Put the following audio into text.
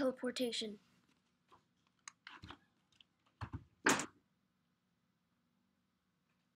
teleportation.